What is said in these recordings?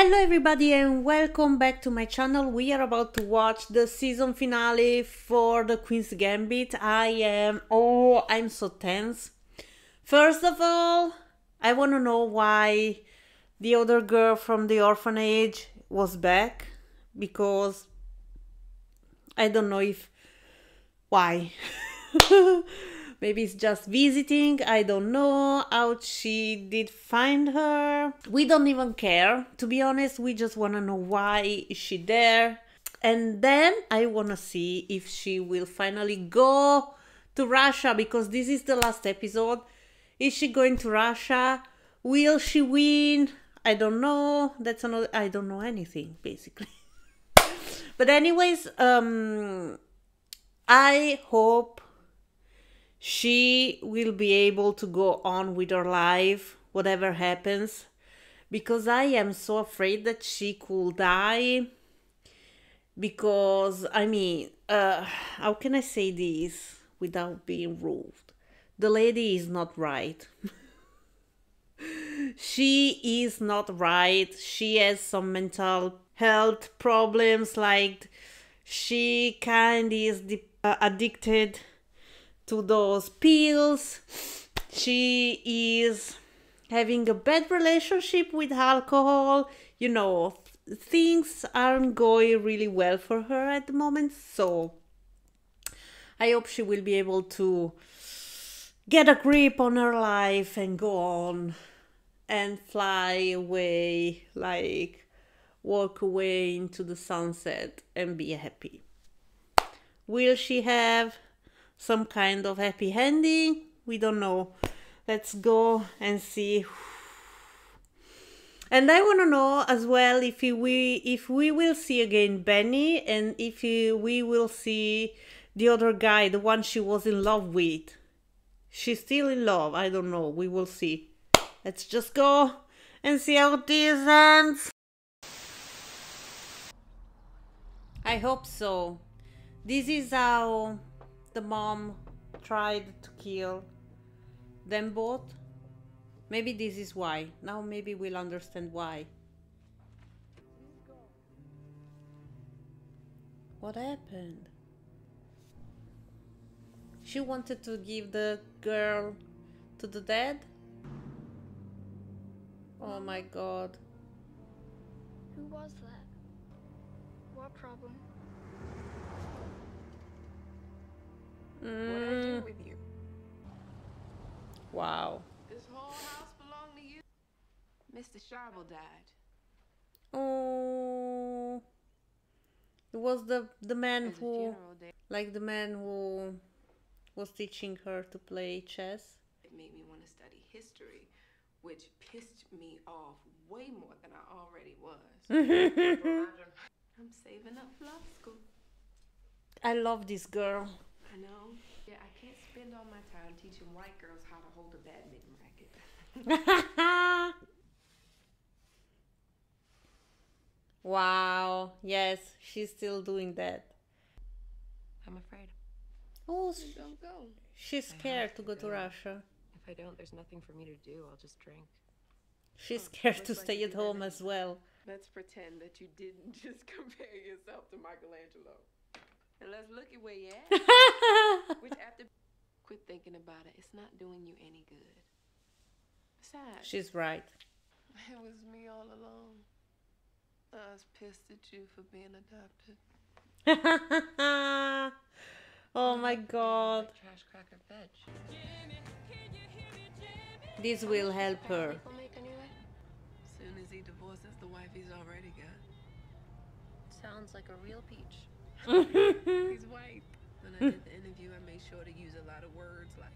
Hello everybody and welcome back to my channel. We are about to watch the season finale for the Queen's Gambit. I am, oh, I'm so tense. First of all, I want to know why the other girl from the orphanage was back because I don't know if, why. Maybe it's just visiting. I don't know how she did find her. We don't even care. To be honest, we just want to know why is she there. And then I want to see if she will finally go to Russia because this is the last episode. Is she going to Russia? Will she win? I don't know. That's another I don't know anything basically. but anyways, um I hope she will be able to go on with her life, whatever happens, because I am so afraid that she could die. Because, I mean, uh, how can I say this without being rude? The lady is not right. she is not right. She has some mental health problems, like she kind is uh, addicted to those pills. She is having a bad relationship with alcohol. You know, things aren't going really well for her at the moment. So I hope she will be able to get a grip on her life and go on and fly away, like walk away into the sunset and be happy. Will she have some kind of happy ending. We don't know. Let's go and see. And I want to know as well if we if we will see again Benny and if we will see the other guy, the one she was in love with. She's still in love. I don't know. We will see. Let's just go and see how this ends. I hope so. This is how the mom tried to kill them both? Maybe this is why. Now maybe we'll understand why. What happened? She wanted to give the girl to the dead? Oh my god. Who was that? What problem? What I do mm. with you? Wow. This whole house belonged to you? Mr. Shaibel died. Oh. It was the the man There's who like the man who was teaching her to play chess. It made me want to study history, which pissed me off way more than I already was. I'm saving up for law school. I love this girl. I know. Yeah, I can't spend all my time teaching white girls how to hold a badminton racket. wow. Yes, she's still doing that. I'm afraid. Oh, sh- Don't go. she's scared to to go to. Russia. If I don't, there's nothing for me to do. I'll just drink. She's Oh, scared looks to like stay at home as well. Let's pretend that you didn't just compare yourself to Michelangelo. And let's look at where you're at. Which after quit thinking about it, it's not doing you any good. Besides, she's right. it was me all along. I was pissed at you for being adopted. oh my god. Trash cracker veg. This will help her. People? Soon as he divorces the wife he's already got. Sounds like a real peach. He's white. When I did the interview, I made sure to use a lot of words like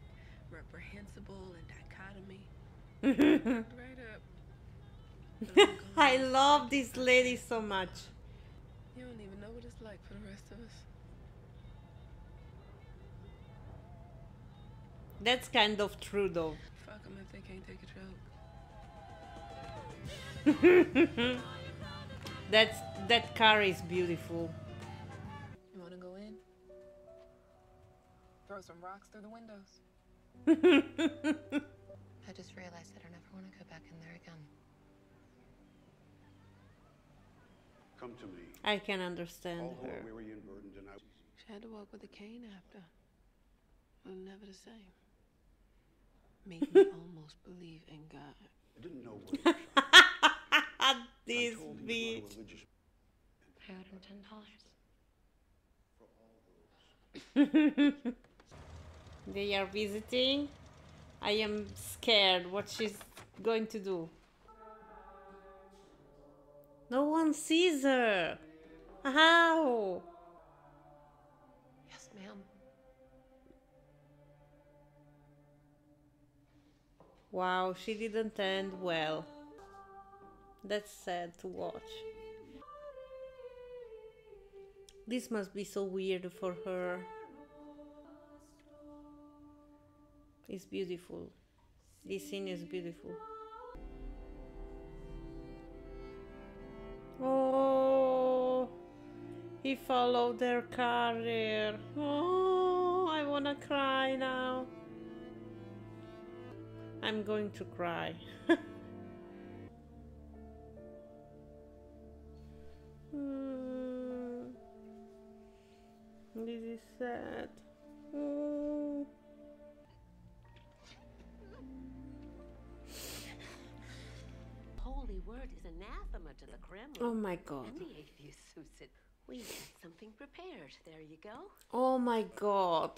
reprehensible and dichotomy. right up. Oh I love this lady so much. You don't even know what it's like for the rest of us. That's kind of true though. Fuck them if they can't take a joke. That's that car is beautiful. Throw some rocks through the windows. I just realized I don't ever want to go back in there again. Come to me. I can understand All her. are weary and burdened, and I. She had to walk with a cane after. It was never the same. Made me almost believe in God. I didn't know what to shop. This told he was bitch. religious. I owed him ten dollars. They are visiting. I am scared what she's going to do. No one sees her. How? Yes, ma'am. Wow, she didn't end well. That's sad to watch. This must be so weird for her. It's beautiful. This scene is beautiful. Oh, he followed their career. Oh, I wanna cry now. I'm going to cry. my god. And the atheists who sit. We had something prepared. There you go. Oh my god.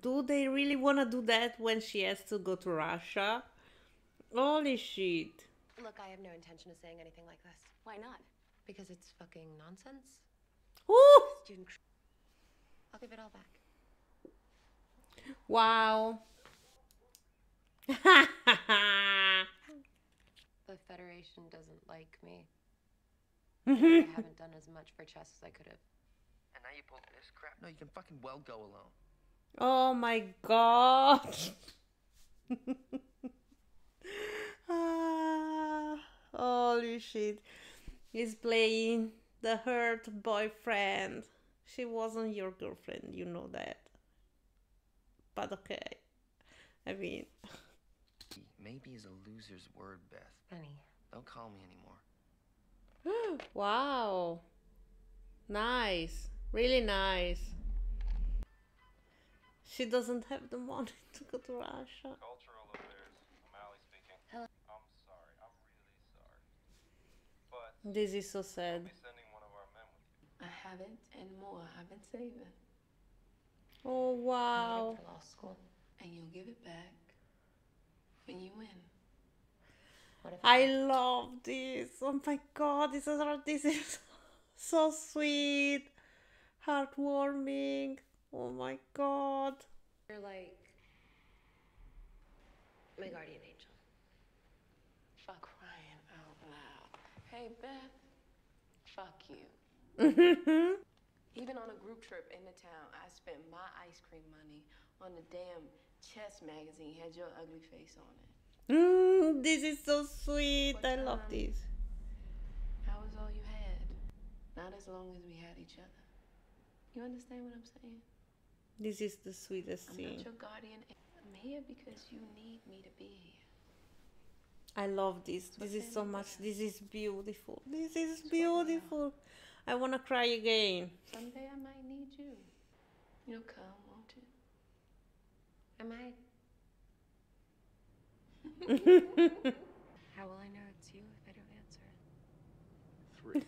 Do they really want to do that when she has to go to Russia? Holy shit. Look, I have no intention of saying anything like this. Why not? Because it's fucking nonsense. Ooh. Student. I'll give it all back. Wow. The Federation doesn't like me. I haven't done as much for chess as I could have. And now you pull this crap? No, you can fucking well go alone. oh my god. ah, holy shit. He's playing the hurt boyfriend. She wasn't your girlfriend, you know that. But okay. I mean, Maybe is a loser's word, Beth. Benny. Don't call me anymore. wow. Nice. Really nice. She doesn't have the money to go to Russia. Cultural affairs. Mally speaking. Hello. I'm sorry. I'm really sorry. But This is so sad. we'll be sending one of our men with you. I haven't, and more I've been saving. Oh I'm wow. to law school. And you'll give it back when you win. What if I love this. Oh my god, this is this is so sweet, heartwarming. Oh my god. you're like my guardian angel? For crying out loud. Hey, Beth. Fuck you. Mm-hmm. Even on a group trip in the town, I spent my ice cream money on the damn chess magazine had your ugly face on it. Mm, this is so sweet. What I love this. That was all you had. Not as long as we had each other. You understand what I'm saying? This is the sweetest I'm scene. not your guardian. I'm here because you need me to be here. I love this. This is so much. This is beautiful. This is beautiful. I wanna cry again. Someday I might need you. You'll come, won't you? I I? How will I know it's you if I don't answer it?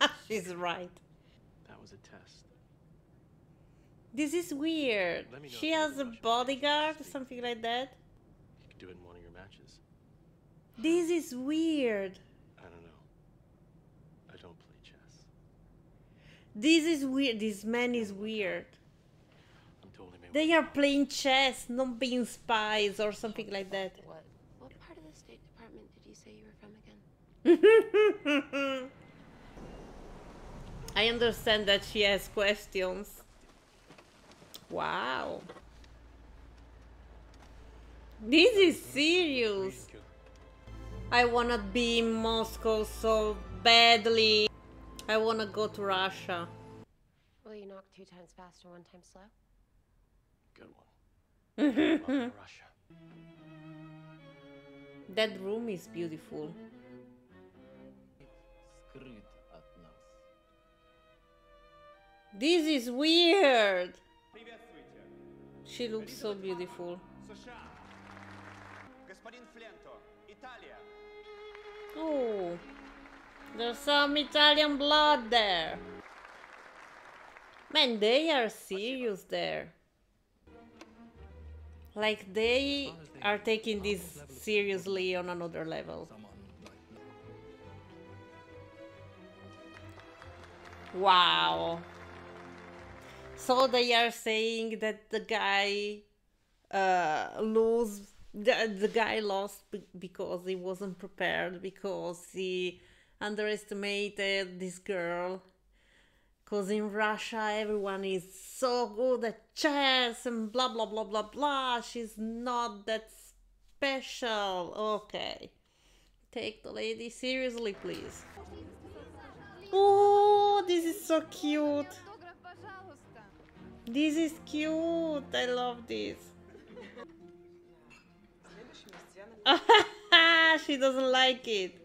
Three. She's right. That was a test. This is weird. Let me know She has a bodyguard, Speak. something like that. You could do it in one of your matches. This is weird. I don't know. I don't play chess. This is weird. This man is weird. I'm totally They are playing chess, not being spies or something like that. What? What part of the State Department did you say you were from again? I understand that she has questions. Wow. This is serious. I wanna be in Moscow so badly. I wanna go to Russia. Will you knock two times fast and one time slow? Good one. Russia. That room is beautiful Скрыт от нас. This is weird. She looks so beautiful. США. Господин Фленто, Италия. Oh, there's some Italian blood there. Man, they are serious there. Like they are taking this seriously on another level. Wow. So they are saying that the guy uh lose the, the guy lost because he wasn't prepared because he underestimated this girl. Because in Russia everyone is so good at chess and blah blah blah blah blah. She's not that special. Okay. Take the lady seriously please oh this is so cute this is cute I love this she doesn't like it.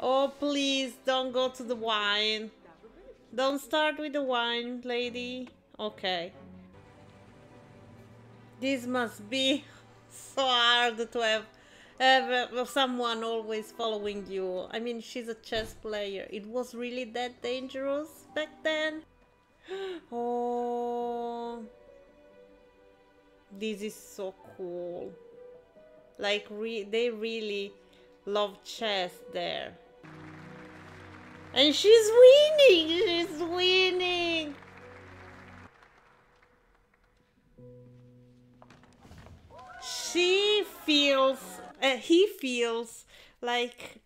Oh, please don't go to the wine. Don't start with the wine, lady. Okay. This must be so hard to have, uh, someone always following you. I mean, she's a chess player. It was really that dangerous back then? Oh. This is so cool. Like re they really love chess there. And she's winning! She's winning! She feels, uh, he feels like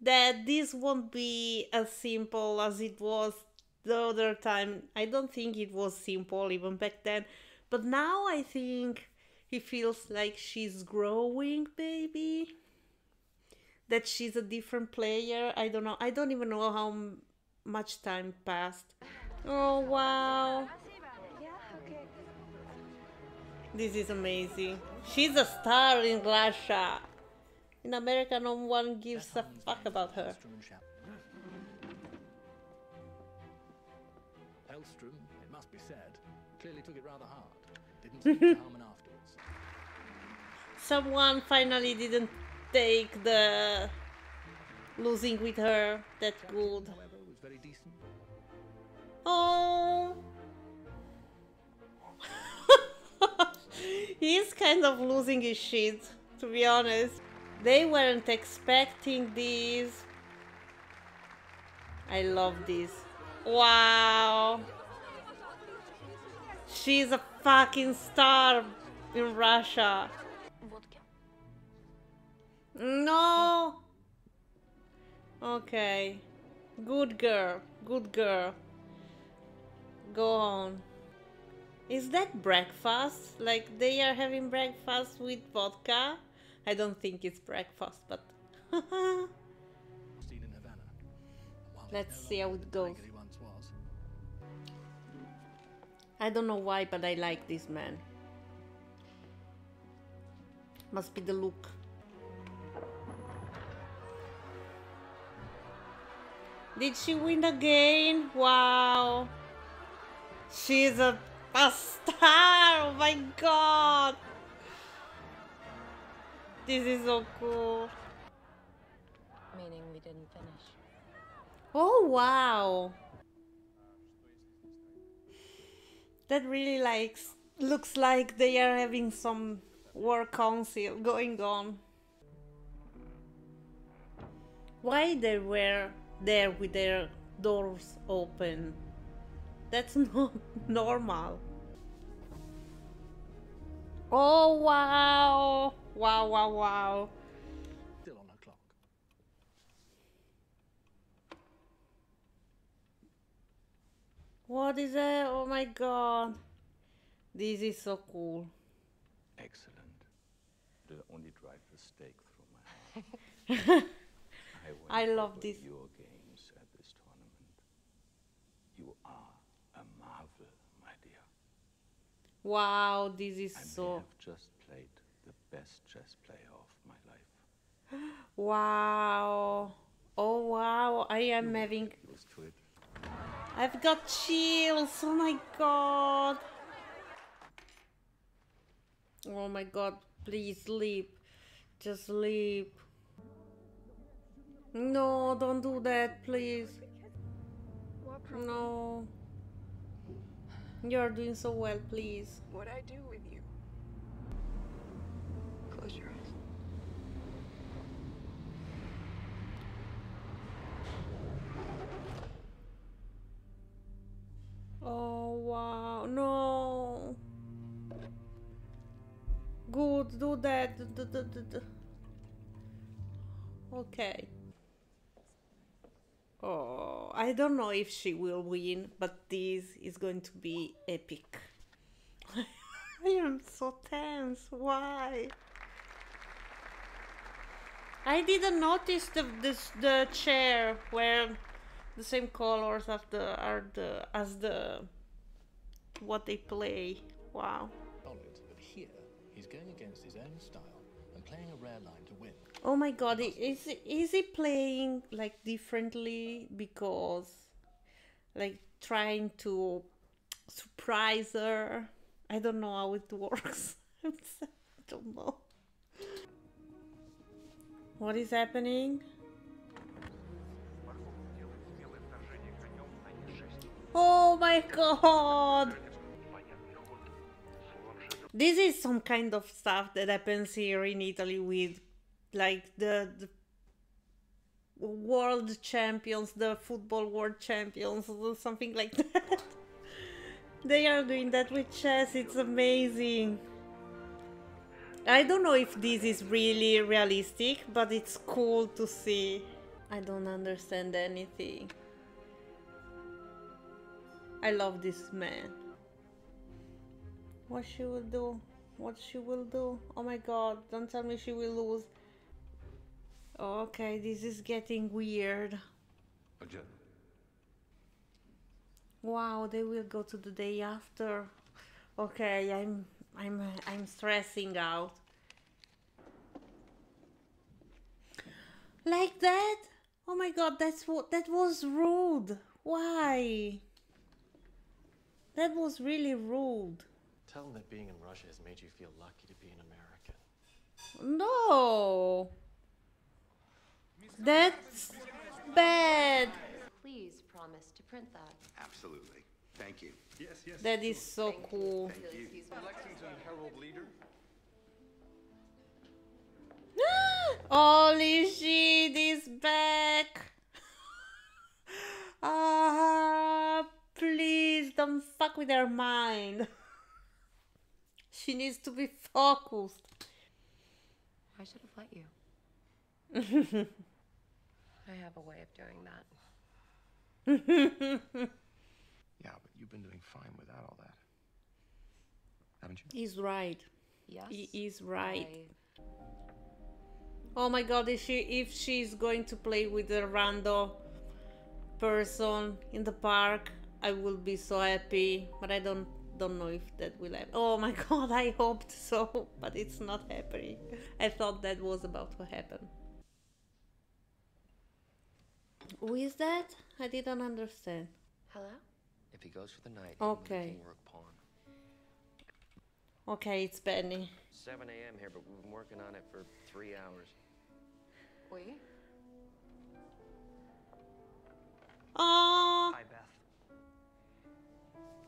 that this won't be as simple as it was the other time. I don't think it was simple even back then, but now I think he feels like she's growing, baby. That she's a different player. I don't know. I don't even know how much time passed. Oh, wow. This is amazing. She's a star in Russia. In America, no one gives a fuck about her. Hellstrom, it must be said, clearly took it rather hard. Didn't to Harmon afterwards. Someone finally didn't take the losing with her that good. However, was very decent. Oh. He's kind of losing his shit, to be honest. They weren't expecting this. I love this. Wow. She's a fucking star in Russia. No. Okay. Good girl. Good girl. Go on. Is that breakfast? Like they are having breakfast with vodka? I don't think it's breakfast, but. Let's see how it goes. I don't know why, but I like this man. Must be the look. Did she win again? Wow. She's a, a star. Oh my god. This is so cool. Meaning we didn't finish. Oh wow. That really likes looks like they are having some war council going on. Why they were there with their doors open? That's not normal. Oh wow. Wow wow wow. Still on her clock. What is that? Oh my god. This is so cool. Excellent. It'll only drive the stake through my heart. I, I love over this. Your games at this tournament. You are a marvel, my dear. Wow, this is so I may have just played the best chess player of my life. Wow. Oh wow, I am having Used to it. I've got chills. Oh my god. Oh my god. Please sleep. Just sleep. No, don't do that, please. No. You're doing so well, please. What I do with you? Close your eyes. Oh wow, no. Good, do that. Okay. Oh, I don't know if she will win, but this is going to be epic. I am so tense. Why? I didn't notice the this the chair where the same colors of the are the as the what they play. Wow. But here he's going against his own style and playing a rare line. Oh my god, is is he playing like differently because like trying to surprise her? I don't know how it works. I don't know. What is happening? Oh my god! This is some kind of stuff that happens here in Italy with like the, the world champions, the football world champions, or something like that. they are doing that with chess, it's amazing. I don't know if this is really realistic, but it's cool to see. I don't understand anything. I love this man. What she will do? What she will do? Oh my god, don't tell me she will lose. Okay, this is getting weird. Wow, they will go to the day after. Okay, I'm I'm I'm stressing out. Like that? Oh my god, that's what that was rude. Why? That was really rude. Tell them that being in Russia has made you feel lucky to be an American. No. That's bad. Please promise to print that. Absolutely. Thank you. Yes, yes. That is so cool. Lexington Herald Leader. Holy shit, is back. Ah, please don't fuck with her mind. She needs to be focused. I should have let you. I have a way of doing that. Yeah, but you've been doing fine without all that. Haven't you? He's right. Yes. He is right. I- Oh my god, if she if she's going to play with a random person in the park, I will be so happy. But I don't don't know if that will happen. Oh my god, I hoped so, but it's not happening. I thought that was about to happen. Who is that? I didn't understand. Hello? If he goes for the knight, he'll be Okay. pawn. Okay, it's Benny. 7 a.m. here, but we've been working on it for three hours. We? Oh, Hi, Beth.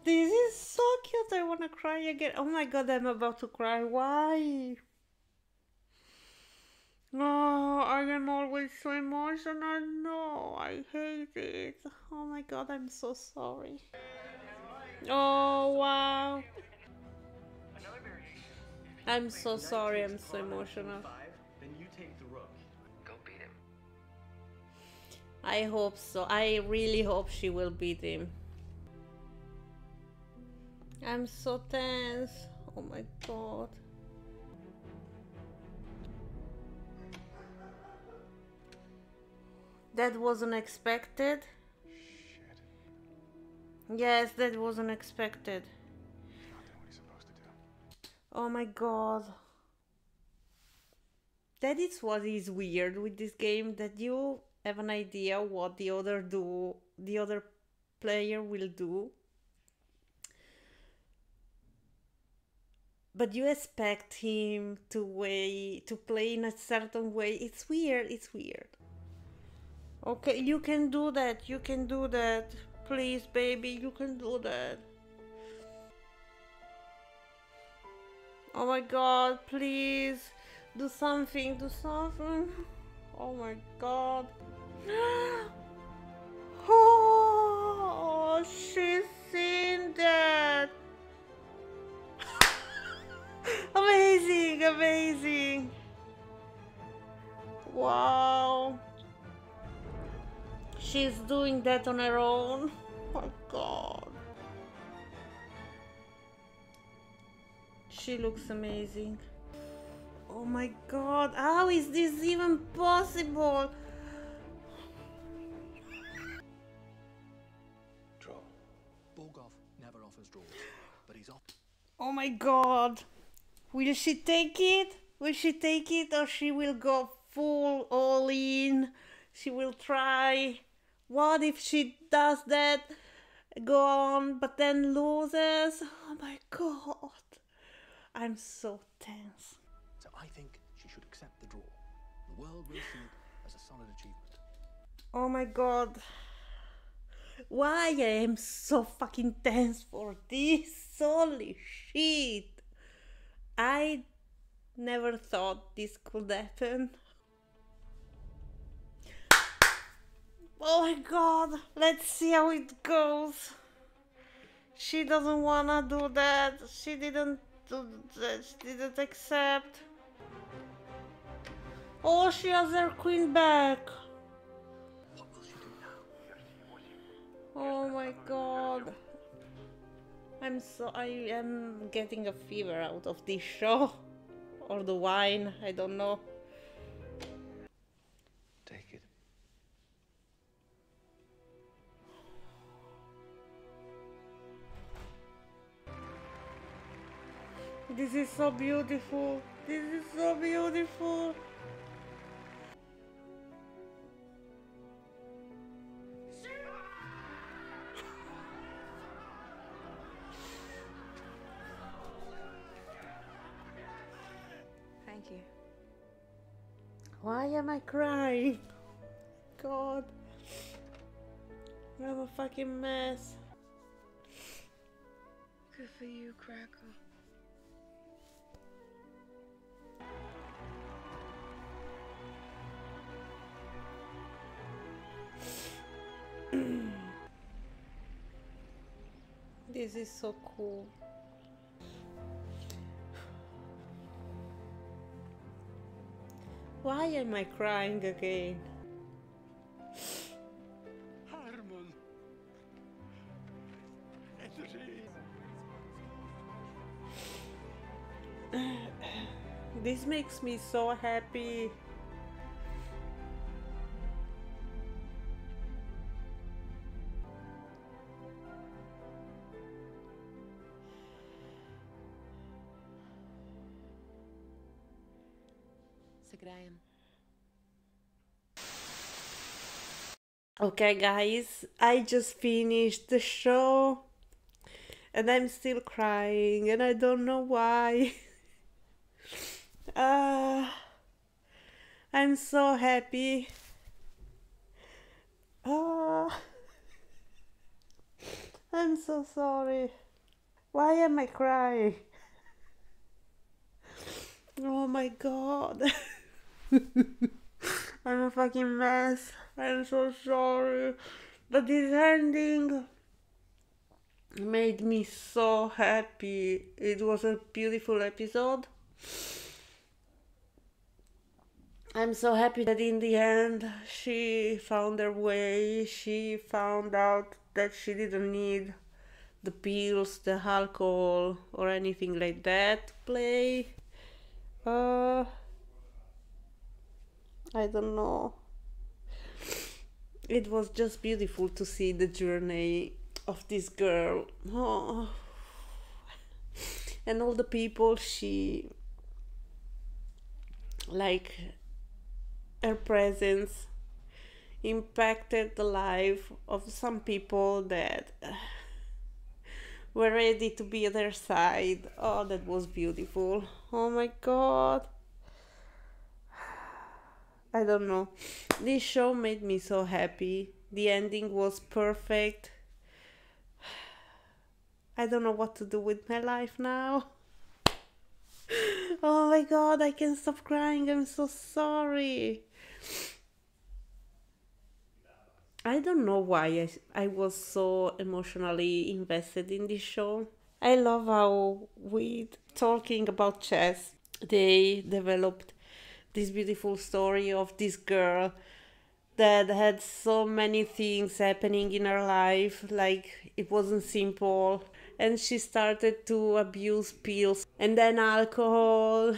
this is so cute. I wanna cry again. Oh my god, I'm about to cry. Why? Oh, I am always so emotional. No, I hate it. Oh my god, I'm so sorry. Oh wow. I'm so sorry. I'm so emotional. Then you take the rook. Go beat him. I hope so. I really hope she will beat him. I'm so tense. Oh my god. That wasn't expected. Shit. Yes, that wasn't expected. Oh my god. That is what is weird with this game that you have an idea what the other do the other player will do. But you expect him to way to play in a certain way. It's weird. It's weird. Okay, you can do that. You can do that. Please, baby, you can do that. Oh my god, please. Do something, do something. Oh my god. Oh, she's seen that. amazing, amazing. Wow. She's doing that on her own. Oh my god. She looks amazing. Oh my god, how is this even possible? Draw. Borgov never offers draws, but he's off. Oh my god. Will she take it? Will she take it or she will go full all in? She will try. What if she does that? Go on, but then loses? Oh my god. I'm so tense. So I think she should accept the draw. The world will see it as a solid achievement. Oh my god. Why I am so fucking tense for this? Holy shit. I never thought this could happen. Oh my god. Let's see how it goes. She doesn't wanna do that. She didn't do that. She didn't accept. Oh, she has her queen back. Oh my god. I'm so I am getting a fever out of this show. Or the wine, I don't know. This is so beautiful. This is so beautiful. Thank you. Why am I crying? God. I'm a fucking mess. Good for you, Crackle. This is so cool. Why am I crying again? Harmon. This makes me so happy. Sagrayam. Okay, guys, I just finished the show and I'm still crying and I don't know why. uh, I'm so happy. Uh, I'm so sorry. Why am I crying? Oh my god. I'm a fucking mess. I'm so sorry. But this ending made me so happy. It was a beautiful episode. I'm so happy that in the end she found her way. She found out that she didn't need the pills, the alcohol, or anything like that to play. Uh, I don't know. It was just beautiful to see the journey of this girl. Oh. And all the people she like her presence impacted the life of some people that were ready to be at their side. Oh, that was beautiful. Oh my god. I don't know. This show made me so happy. The ending was perfect. I don't know what to do with my life now. oh my god, I can't stop crying. I'm so sorry. I don't know why I, I was so emotionally invested in this show. I love how with talking about chess. They developed this beautiful story of this girl that had so many things happening in her life like it wasn't simple. And she started to abuse pills and then alcohol.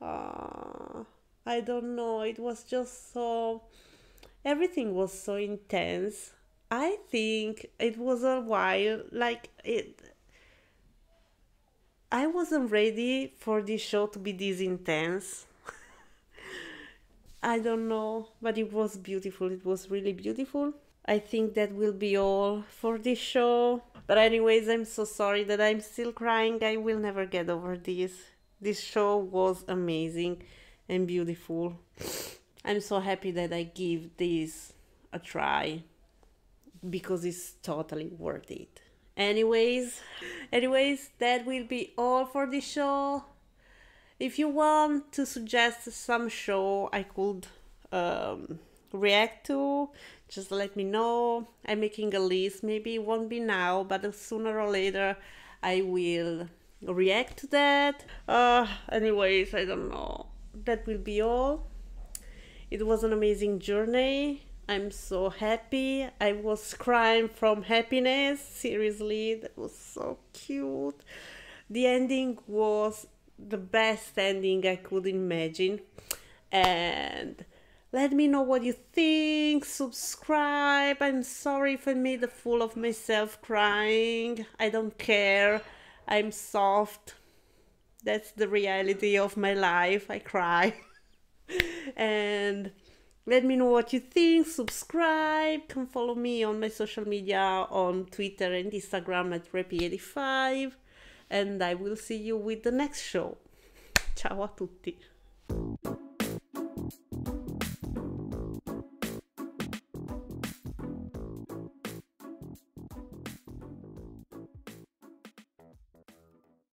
Uh, i don't know it was just so everything was so intense. I think it was a while like it i wasn't ready for this show to be this intense I don't know, but it was beautiful. It was really beautiful. I think that will be all for this show. But anyways, I'm so sorry that I'm still crying. I will never get over this. This show was amazing and beautiful. I'm so happy that I give this a try because it's totally worth it. Anyways, anyways, that will be all for this show if you want to suggest some show I could um, react to, just let me know. I'm making a list. Maybe it won't be now, but sooner or later I will react to that. Uh, anyways, I don't know. That will be all. It was an amazing journey. I'm so happy. I was crying from happiness. Seriously, that was so cute. The ending was the best ending I could imagine. And let me know what you think. Subscribe. I'm sorry if I made a fool of myself crying. I don't care. I'm soft. That's the reality of my life. I cry. and let me know what you think. Subscribe. Come follow me on my social media on Twitter and Instagram at reppy85 and I will see you with the next show. Ciao a tutti!